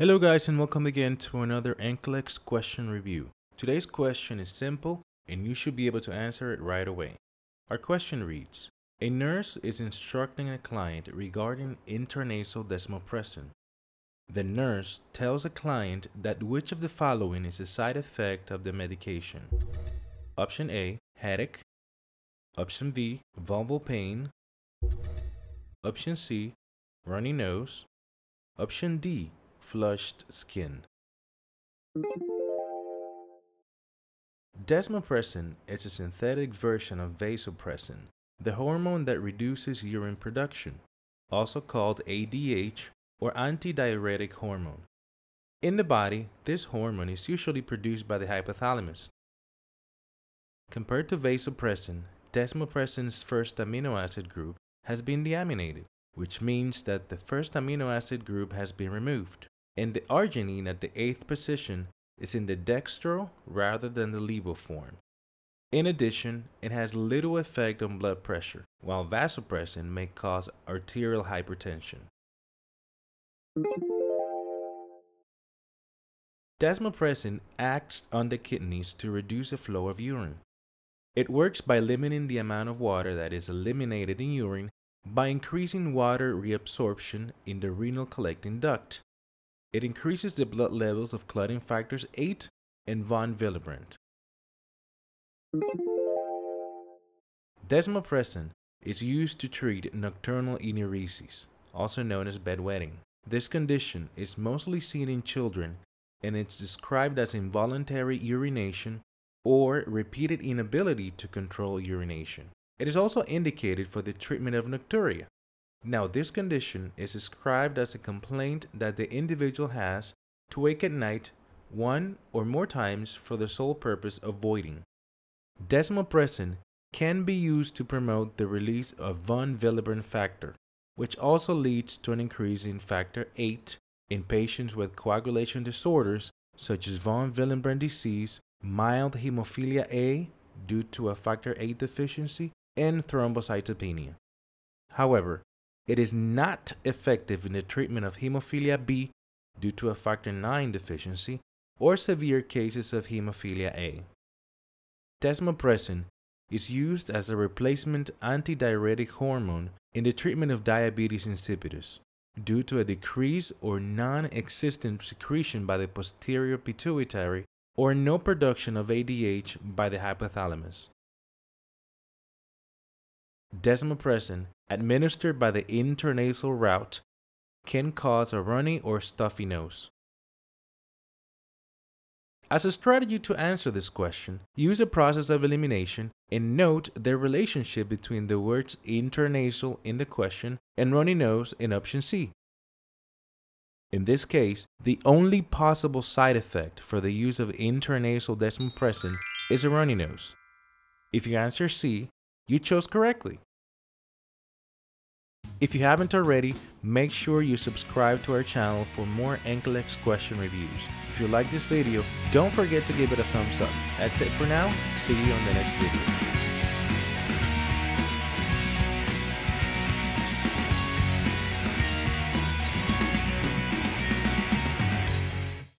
Hello guys and welcome again to another NCLEX question review. Today's question is simple and you should be able to answer it right away. Our question reads, a nurse is instructing a client regarding intranasal desmopressin. The nurse tells a client that which of the following is a side effect of the medication. Option A, headache. Option B, vulval pain. Option C, runny nose. Option D, flushed skin. Desmopressin is a synthetic version of vasopressin, the hormone that reduces urine production, also called ADH or antidiuretic hormone. In the body, this hormone is usually produced by the hypothalamus. Compared to vasopressin, desmopressin's first amino acid group has been deaminated, which means that the first amino acid group has been removed and the arginine at the eighth position is in the dextro rather than the levo form. In addition, it has little effect on blood pressure, while vasopressin may cause arterial hypertension. Desmopressin acts on the kidneys to reduce the flow of urine. It works by limiting the amount of water that is eliminated in urine by increasing water reabsorption in the renal collecting duct. It increases the blood levels of clotting factors 8 and von Willebrand. Desmopressin is used to treat nocturnal enuresis, also known as bedwetting. This condition is mostly seen in children and it's described as involuntary urination or repeated inability to control urination. It is also indicated for the treatment of nocturia, now, this condition is described as a complaint that the individual has to wake at night one or more times for the sole purpose of voiding. Desmopressin can be used to promote the release of von Willebrand factor, which also leads to an increase in factor 8 in patients with coagulation disorders such as von Willebrand disease, mild hemophilia A due to a factor 8 deficiency, and thrombocytopenia. However, it is not effective in the treatment of hemophilia B due to a factor 9 deficiency or severe cases of hemophilia A. Desmopressin is used as a replacement antidiuretic hormone in the treatment of diabetes insipidus due to a decrease or non-existent secretion by the posterior pituitary or no production of ADH by the hypothalamus. Desmopressin administered by the intranasal route can cause a runny or stuffy nose. As a strategy to answer this question, use a process of elimination and note the relationship between the words intranasal in the question and runny nose in option C. In this case, the only possible side effect for the use of intranasal desmopressin is a runny nose. If you answer C, you chose correctly. If you haven't already, make sure you subscribe to our channel for more NCLEX question reviews. If you like this video, don't forget to give it a thumbs up. That's it for now. See you on the next video.